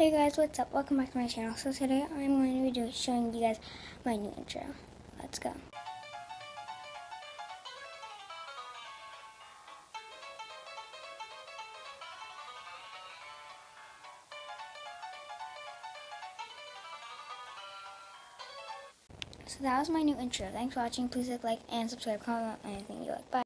Hey guys, what's up? Welcome back to my channel. So today I'm going to be doing, showing you guys my new intro. Let's go. So that was my new intro. Thanks for watching. Please like and subscribe, comment anything you like. Bye.